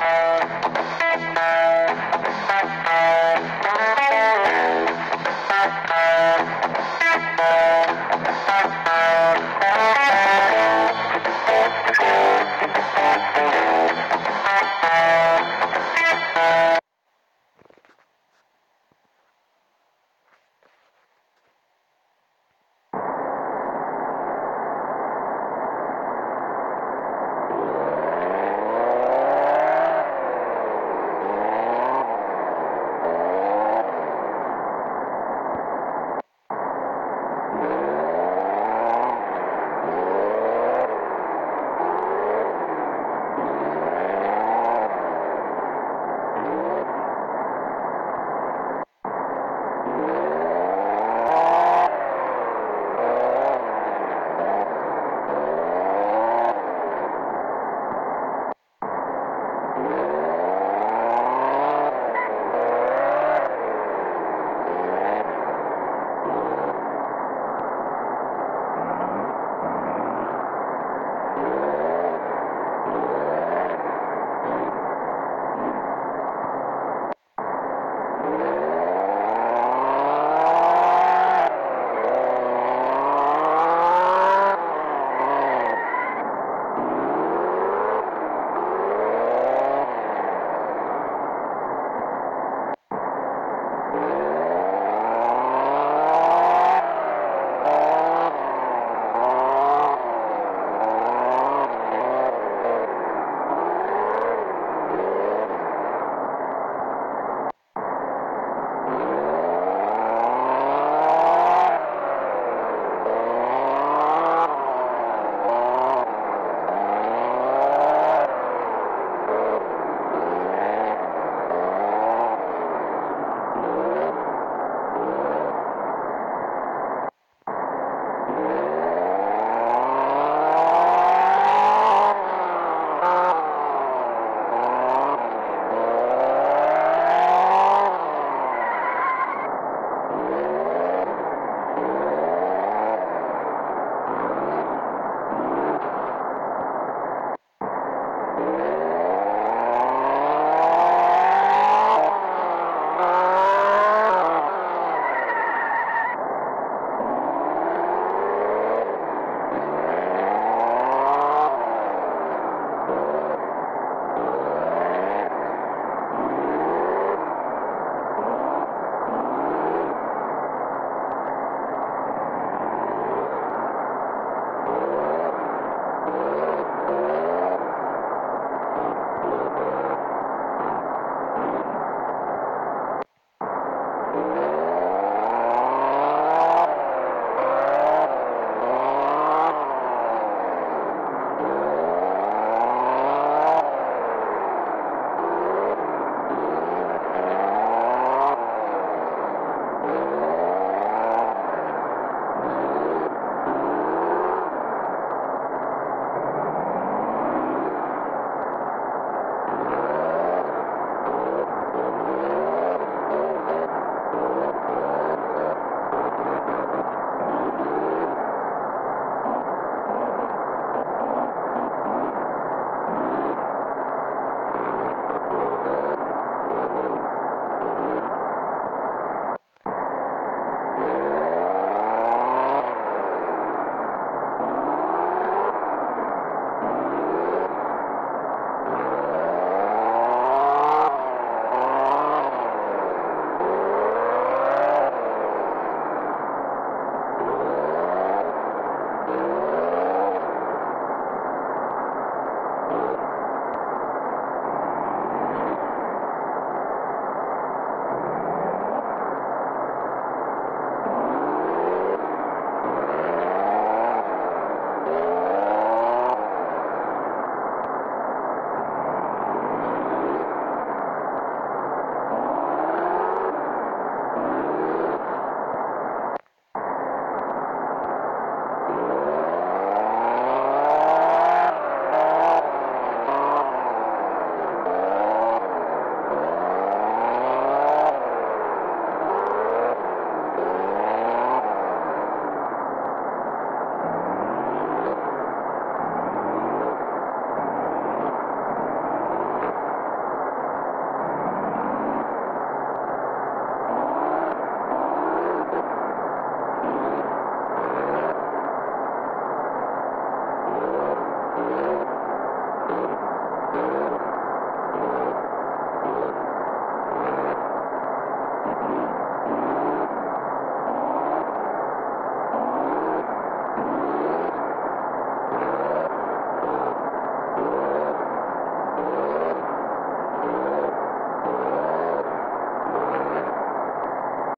Música